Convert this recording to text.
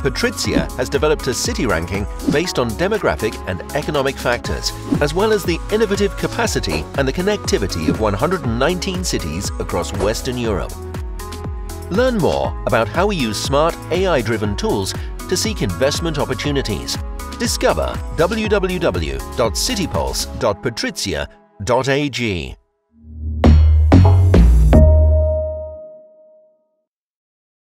Patrizia has developed a city ranking based on demographic and economic factors, as well as the innovative capacity and the connectivity of 119 cities across Western Europe. Learn more about how we use smart AI-driven tools to seek investment opportunities. Discover www.citypulse.patrizia.ag.